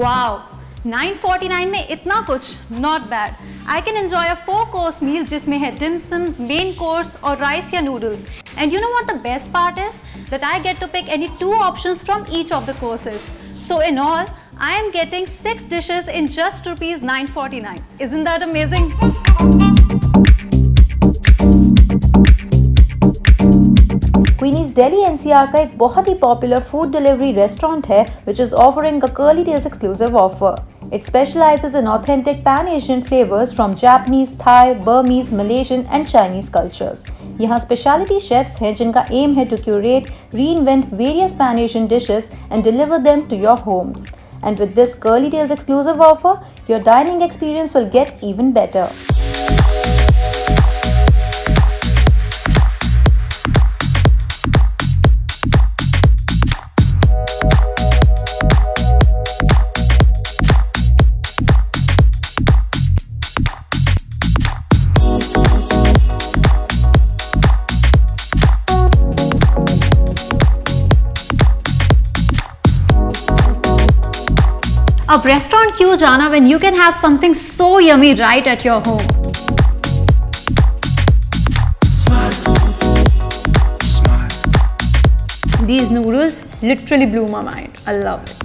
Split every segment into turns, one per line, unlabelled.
Wow, 949 में इतना कुछ not bad I can enjoy a four course मील जिसमें है dim sums, main course और rice या noodles. And you know what the best part is? That I get to pick any two options from each of the courses. So in all, I am getting six dishes in just rupees 949. Isn't that amazing?
Queenies Delhi NCR का एक बहुत ही popular food delivery restaurant है which is offering a Curly Tales exclusive offer it specialises in authentic pan Asian flavours from Japanese Thai Burmese Malaysian and Chinese cultures यहाँ speciality chefs हैं जिनका aim है to curate reinvent various pan Asian dishes and deliver them to your homes And with this Curly Tales exclusive offer, your dining experience will get even better.
अब restaurant क्यों जाना when you can have something so yummy right at your home? These noodles literally blew my mind. I love it.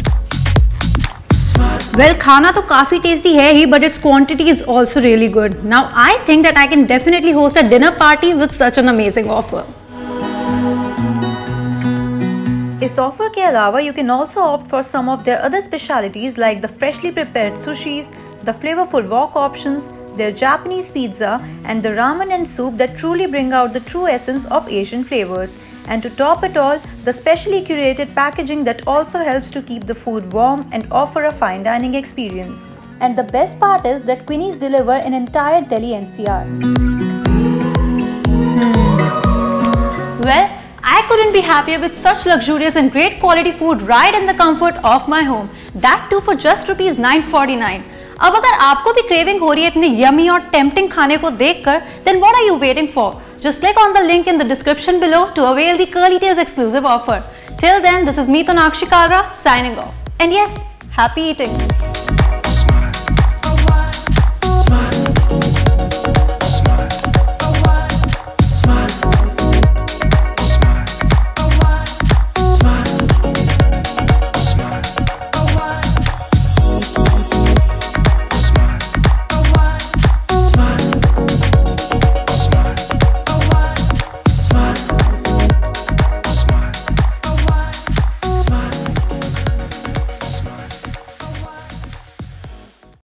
Well, खाना तो काफ़ी tasty है ही but its quantity is also really good. Now I think that I can definitely host a dinner party with such an amazing offer.
Price offer के अलावा you can also opt for some of their other specialities like the freshly prepared sushis, the flavourful wok options, their Japanese pizza, and the ramen and soup that truly bring out the true essence of Asian flavors. And to top it all, the specially curated packaging that also helps to keep the food warm and offer a fine dining experience. And the best part is that Qwinny's deliver an entire Delhi NCR.
Well, couldn't be happier with such luxurious and great quality food right in the comfort of my home. That too for just rupees 949. अब अगर आपको भी craving हो रही है इतने yummy और tempting खाने को देखकर, then what are you waiting for? Just click on the link in the description below to avail the Curly Tales exclusive offer. Till then, this is me Tonakshi Kalra signing off. And yes, happy eating!